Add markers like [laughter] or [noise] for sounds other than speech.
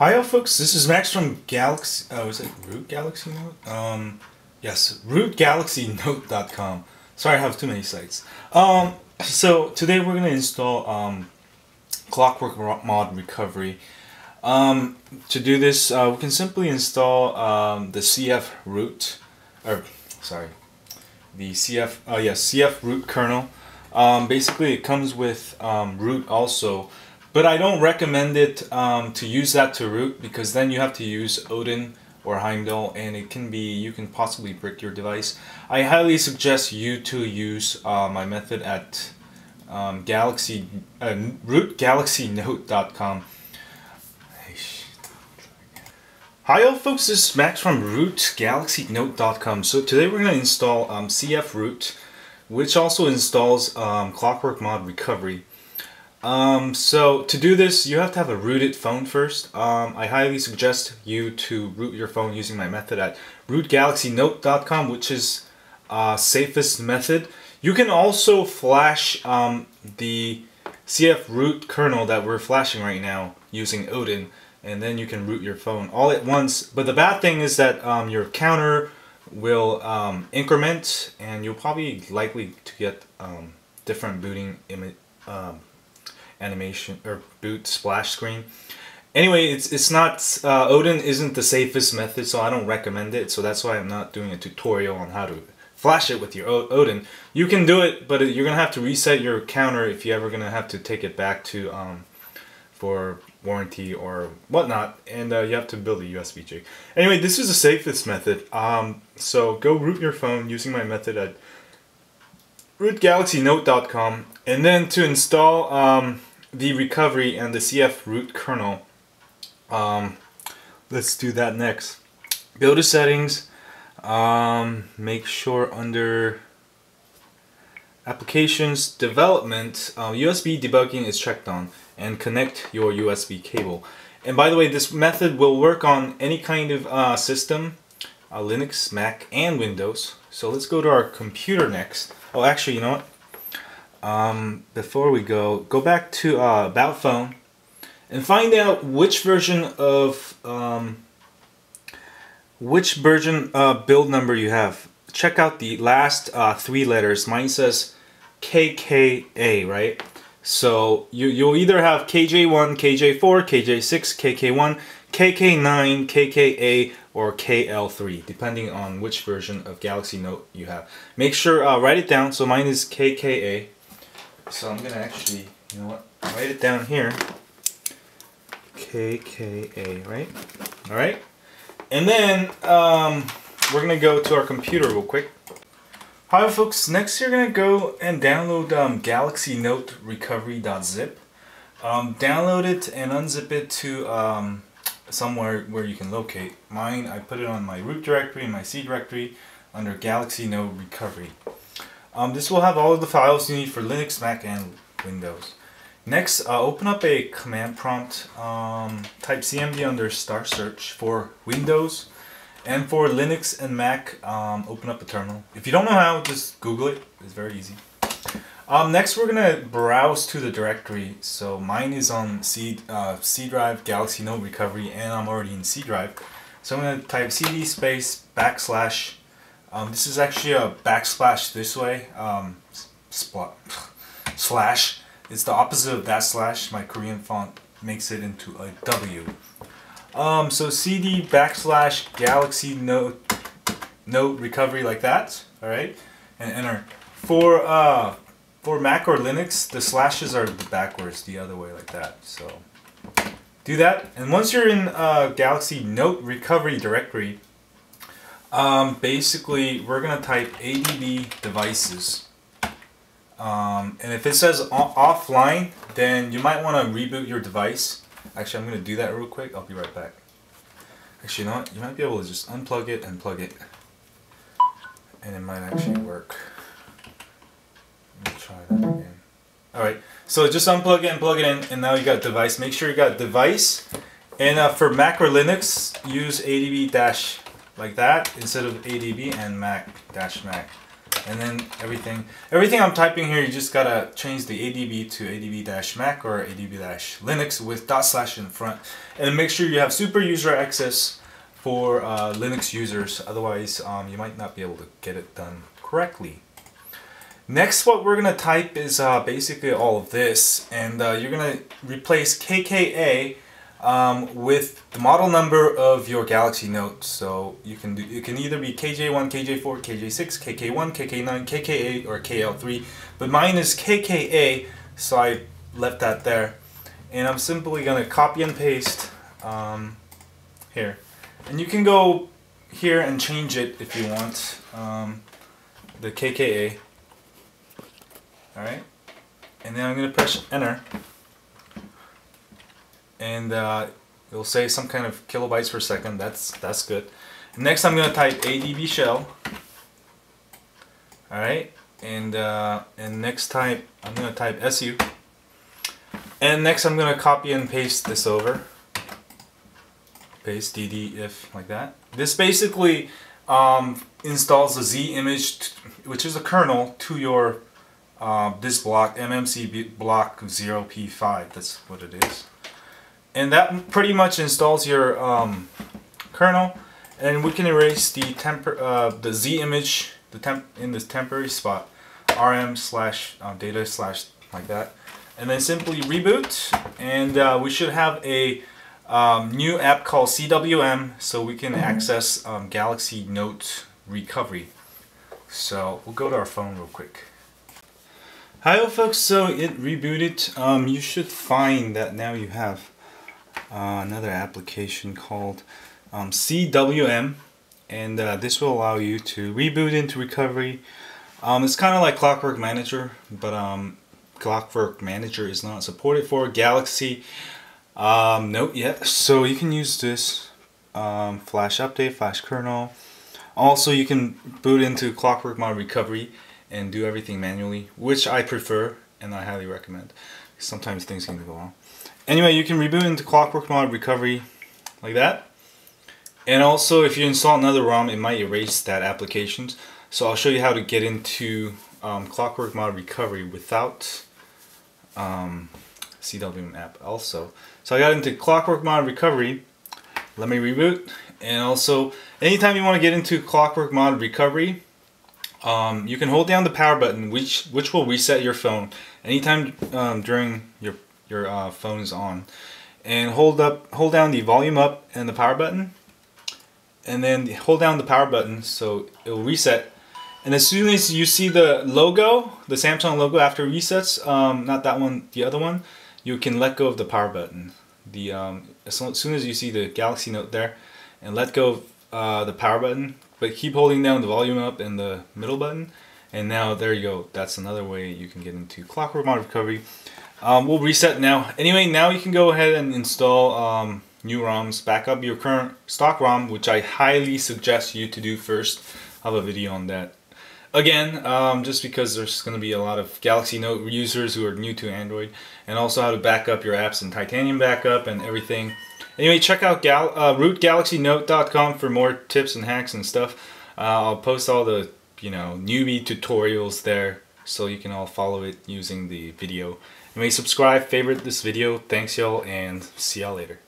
Hi, all folks. This is Max from Galaxy. Oh, is it Root Galaxy Note? Um, yes, RootGalaxyNote.com. Sorry, I have too many sites. Um, so today we're gonna install um, Clockwork Mod Recovery. Um, to do this, uh, we can simply install um, the CF root, or sorry, the CF. Oh yes, CF root kernel. Um, basically, it comes with um, root also but I don't recommend it um, to use that to root because then you have to use Odin or Heimdall and it can be, you can possibly brick your device. I highly suggest you to use uh, my method at um, Galaxy, uh, rootgalaxynote.com. Hi all folks, this is Max from rootgalaxynote.com. So today we're going to install um, CF Root, which also installs um, Clockwork Mod Recovery. Um, so to do this, you have to have a rooted phone first. Um, I highly suggest you to root your phone using my method at rootgalaxynote.com, which is uh, safest method. You can also flash um, the CF root kernel that we're flashing right now using Odin, and then you can root your phone all at once. But the bad thing is that um, your counter will um, increment, and you'll probably likely to get um, different booting image animation or boot splash screen. Anyway, it's it's not uh, Odin isn't the safest method, so I don't recommend it. So that's why I'm not doing a tutorial on how to flash it with your o Odin. You can do it, but you're gonna have to reset your counter if you're ever gonna have to take it back to um, for warranty or whatnot, and uh, you have to build a USB jig. Anyway, this is the safest method. Um, so go root your phone using my method at rootgalaxynote.com, and then to install. Um, the recovery and the CF root kernel. Um, let's do that next. Go to settings. Um, make sure under applications development uh, USB debugging is checked on and connect your USB cable. And by the way, this method will work on any kind of uh, system, uh, Linux, Mac, and Windows. So let's go to our computer next. Oh, actually, you know what? Um, before we go, go back to uh, About Phone and find out which version of um, which version uh, build number you have. Check out the last uh, three letters. Mine says KKA, right? So you, you'll either have KJ1, KJ4, KJ6, KK1, KK9, KKA, or KL3, depending on which version of Galaxy Note you have. Make sure, uh, write it down. So mine is KKA. So I'm going to actually, you know what, write it down here. KKA, right? All right. And then um, we're going to go to our computer real quick. Hi folks, next you're going to go and download um, Galaxy Note Recovery.zip. Um, download it and unzip it to um, somewhere where you can locate. Mine, I put it on my root directory my C directory under Galaxy Note Recovery. Um, this will have all of the files you need for Linux, Mac, and Windows. Next, uh, open up a command prompt. Um, type cmd under star search for Windows. And for Linux and Mac, um, open up a terminal. If you don't know how, just Google it. It's very easy. Um, next, we're going to browse to the directory. So mine is on C, uh, C drive, Galaxy Note Recovery, and I'm already in C drive. So I'm going to type cd space backslash um, this is actually a backslash this way. Um, [laughs] slash. It's the opposite of that slash. My Korean font makes it into a W. Um, so CD backslash Galaxy Note Note Recovery like that. All right, and enter. For uh, for Mac or Linux, the slashes are backwards, the other way like that. So do that, and once you're in uh, Galaxy Note Recovery directory, um, basically, we're going to type ADB devices. Um, and if it says offline, then you might want to reboot your device. Actually, I'm going to do that real quick. I'll be right back. Actually, you know what? You might be able to just unplug it and plug it. And it might actually work. Let me try that again. Alright, so just unplug it and plug it in, and now you got device. Make sure you got device. And uh, for Mac or Linux, use ADB dash like that instead of ADB and Mac dash Mac. and then everything everything I'm typing here you just gotta change the ADB to ADB dash Mac or ADB dash Linux with dot slash in front. And make sure you have super user access for uh, Linux users. Otherwise um, you might not be able to get it done correctly. Next what we're gonna type is uh, basically all of this. And uh, you're gonna replace KKA um, with the model number of your Galaxy Note. So you can do it can either be KJ1, KJ4, KJ6, KK1, KK9, KKA, or KL3. But mine is KKA, so I left that there. And I'm simply gonna copy and paste um, here. And you can go here and change it if you want. Um, the KKA. Alright. And then I'm gonna press enter and uh, it'll say some kind of kilobytes per second. That's that's good. Next, I'm gonna type ADB shell. All right, and uh, and next type I'm gonna type su. And next, I'm gonna copy and paste this over. Paste dd if like that. This basically um, installs the Z image, which is a kernel, to your uh, this block, MMC block 0P5. That's what it is and that pretty much installs your um, kernel. And we can erase the temper uh, the z image the temp in this temporary spot rm slash uh, data slash like that. And then simply reboot. And uh, we should have a um, new app called CWM so we can access um, Galaxy Note recovery. So we'll go to our phone real quick. Hi folks, so it rebooted. Um, you should find that now you have uh, another application called um, CWM and uh, this will allow you to reboot into recovery. Um, it's kind of like Clockwork Manager but um, Clockwork Manager is not supported for Galaxy. Um, Note yet so you can use this um, flash update flash kernel. Also you can boot into Clockwork Mod Recovery and do everything manually which I prefer and I highly recommend. Sometimes things can go wrong Anyway, you can reboot into Clockwork Mod Recovery like that. And also, if you install another ROM, it might erase that applications. So I'll show you how to get into um, Clockwork Mod Recovery without um, CWM app also. So I got into Clockwork Mod Recovery. Let me reboot. And also, anytime you want to get into Clockwork Mod Recovery, um, you can hold down the power button, which which will reset your phone anytime um, during your your uh, phone is on. And hold up hold down the volume up and the power button. And then hold down the power button so it will reset. And as soon as you see the logo the Samsung logo after resets um, not that one the other one you can let go of the power button. The um, as soon as you see the Galaxy Note there and let go of uh, the power button but keep holding down the volume up and the middle button and now there you go that's another way you can get into clockwork mod recovery um, we'll reset now. Anyway, now you can go ahead and install um, new ROMs, back up your current stock ROM, which I highly suggest you to do first. I have a video on that. Again, um, just because there's going to be a lot of Galaxy Note users who are new to Android, and also how to back up your apps in Titanium Backup and everything. Anyway, check out gal uh, rootgalaxynote.com for more tips and hacks and stuff. Uh, I'll post all the you know newbie tutorials there so you can all follow it using the video. You may subscribe, favorite this video. Thanks y'all and see y'all later.